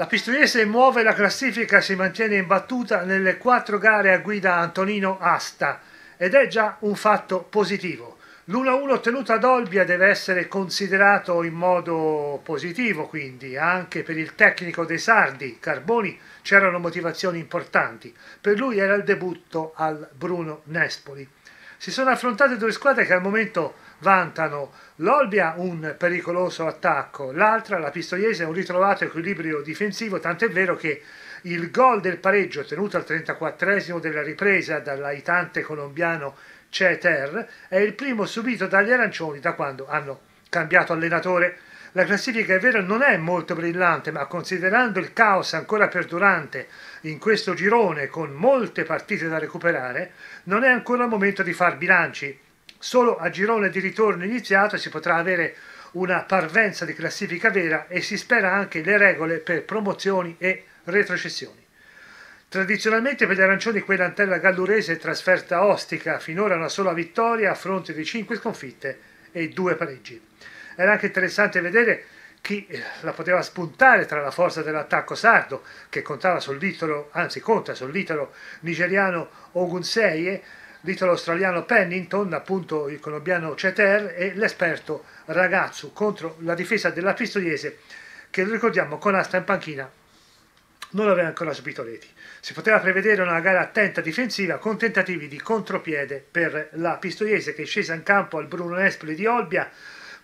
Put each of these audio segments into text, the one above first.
La Pistoiese muove la classifica, si mantiene imbattuta nelle quattro gare a guida Antonino Asta ed è già un fatto positivo. L'1-1 ottenuto ad Olbia deve essere considerato in modo positivo, quindi anche per il tecnico dei Sardi, Carboni, c'erano motivazioni importanti. Per lui era il debutto al Bruno Nespoli. Si sono affrontate due squadre che al momento vantano. l'Olbia un pericoloso attacco, l'altra, la Pistoiese, un ritrovato equilibrio difensivo, tant'è vero che il gol del pareggio ottenuto al 34 della ripresa dall'aitante colombiano Ceter è il primo subito dagli arancioni da quando hanno cambiato allenatore. La classifica è vero non è molto brillante, ma considerando il caos ancora perdurante in questo girone con molte partite da recuperare, non è ancora il momento di far bilanci. Solo a girone di ritorno iniziato si potrà avere una parvenza di classifica vera e si spera anche le regole per promozioni e retrocessioni. Tradizionalmente per gli arancioni quell'antella gallurese trasferta ostica, finora una sola vittoria a fronte di cinque sconfitte e due pareggi. Era anche interessante vedere chi eh, la poteva spuntare tra la forza dell'attacco sardo, che contava sul litero, anzi conta sul litero nigeriano Ogunseye, l'italo australiano Pennington, appunto il colombiano Ceter e l'esperto Ragazzu contro la difesa della Pistoiese che ricordiamo con asta in panchina non aveva ancora subito reti. Si poteva prevedere una gara attenta difensiva con tentativi di contropiede per la Pistoiese che è scesa in campo al Bruno Nespoli di Olbia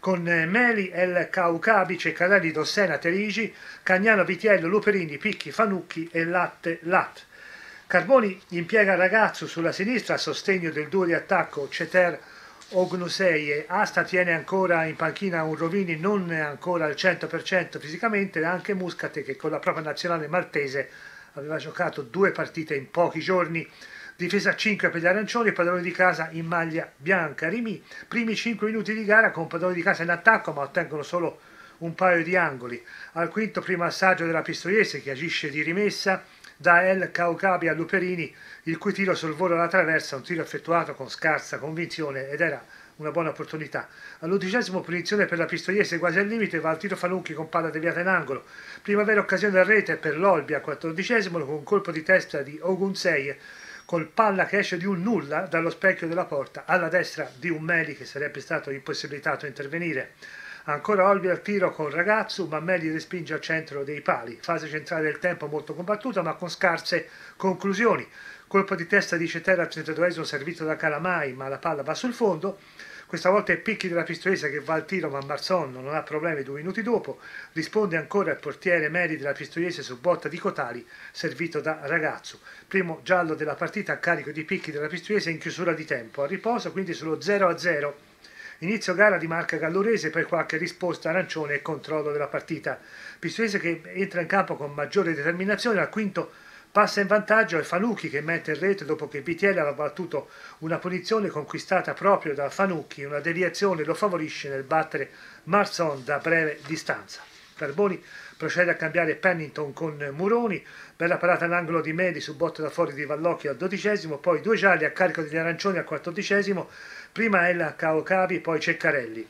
con Meli, El Caucabi, Ceccarelli, Dossena, Terigi, Cagnano, Vitiello, Luperini, Picchi, Fanucchi e Latte Lat. Carboni impiega Ragazzo sulla sinistra a sostegno del duo di attacco Ceter Ognuseie. Asta tiene ancora in panchina un Rovini non ancora al 100% fisicamente, anche Muscate che con la propria nazionale maltese aveva giocato due partite in pochi giorni. Difesa 5 per gli arancioni, padroni di casa in maglia bianca. Rimi, primi 5 minuti di gara con padroni di casa in attacco, ma ottengono solo un paio di angoli. Al quinto primo assaggio della Pistoiese che agisce di rimessa, da El Caucabi a Luperini, il cui tiro sul volo alla traversa, un tiro effettuato con scarsa convinzione ed era una buona opportunità. All'undicesimo punizione per la Pistoiese quasi al limite va al tiro Fanucchi con palla deviata in angolo. Prima vera occasione a rete per l'Olbia quattordicesimo con un colpo di testa di Ogunsei col palla che esce di un nulla dallo specchio della porta alla destra di un Meli che sarebbe stato impossibilitato a intervenire. Ancora Olvi al tiro con Ragazzu, ma Meli respinge al centro dei pali. Fase centrale del tempo molto combattuta, ma con scarse conclusioni. Colpo di testa di Cetera al 32esimo servito da Calamai, ma la palla va sul fondo. Questa volta è Picchi della Pistoiese che va al tiro, ma Marzon non ha problemi due minuti dopo. Risponde ancora il portiere Meri della Pistoiese su botta di Cotali, servito da Ragazzu. Primo giallo della partita a carico di Picchi della Pistoiese in chiusura di tempo. A riposo quindi sullo 0-0 Inizio gara di marca gallurese per qualche risposta arancione e controllo della partita. Pistoiese che entra in campo con maggiore determinazione al quinto passa in vantaggio e Fanucchi che mette in rete dopo che Vitielli aveva battuto una punizione conquistata proprio da Fanucchi, una deviazione lo favorisce nel battere Marzon da breve distanza. Carboni procede a cambiare Pennington con Muroni, bella parata all'angolo di Medi su botte da fuori di Vallocchio al dodicesimo, poi due gialli a carico degli arancioni al quattordicesimo, prima Ella Caocavi, poi Ceccarelli.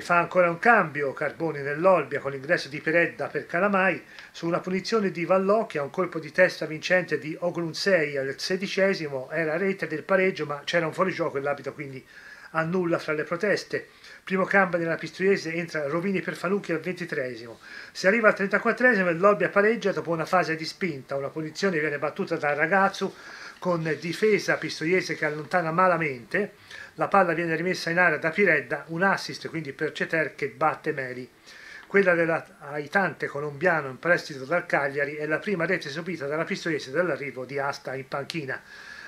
Fa ancora un cambio Carboni nell'Olbia con l'ingresso di Peredda per Calamai su una punizione di Vallocchia, un colpo di testa vincente di Oglunsei al sedicesimo, era rete del pareggio ma c'era un fuorigioco e l'abito quindi annulla fra le proteste. Primo cambio nella Pistoiese entra Rovini per Fanucchi al 23 Si arriva al 34 e l'Olbia pareggia dopo una fase di spinta, una punizione viene battuta dal ragazzo con difesa pistoiese che allontana malamente, la palla viene rimessa in area da Piredda, un assist quindi per Ceter che batte Meli. Quella dell'aitante colombiano in prestito dal Cagliari è la prima rete subita dalla pistoiese dall'arrivo di Asta in panchina.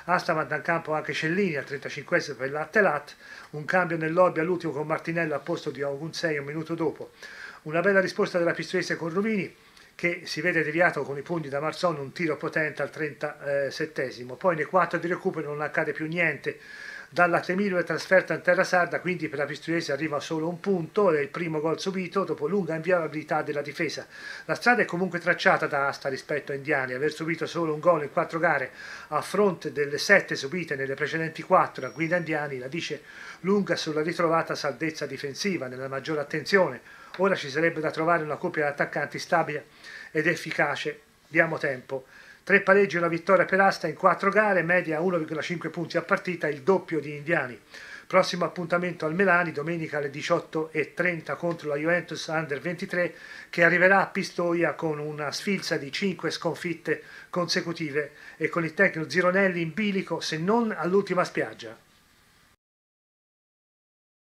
Asta manda in campo anche Cellini al 35 per l'Attelat, un cambio nell'Olbia all'ultimo con Martinello al posto di Augunsei un minuto dopo. Una bella risposta della pistoiese con Rovini, che si vede deviato con i pugni da Marzon un tiro potente al 37 poi nei 4 di recupero non accade più niente dalla temibile trasferta in terra sarda, quindi per la Pistoiese arriva solo un punto, è il primo gol subito dopo lunga inviabilità della difesa. La strada è comunque tracciata da Asta rispetto a Indiani, aver subito solo un gol in quattro gare a fronte delle sette subite nelle precedenti quattro a guida Indiani la dice lunga sulla ritrovata saldezza difensiva, nella maggiore attenzione. Ora ci sarebbe da trovare una coppia di attaccanti stabile ed efficace, diamo tempo. Tre pareggi e una vittoria per Asta in quattro gare, media 1,5 punti a partita, il doppio di Indiani. Prossimo appuntamento al Melani, domenica alle 18.30 contro la Juventus Under 23, che arriverà a Pistoia con una sfilza di 5 sconfitte consecutive e con il tecnico Zironelli in bilico, se non all'ultima spiaggia.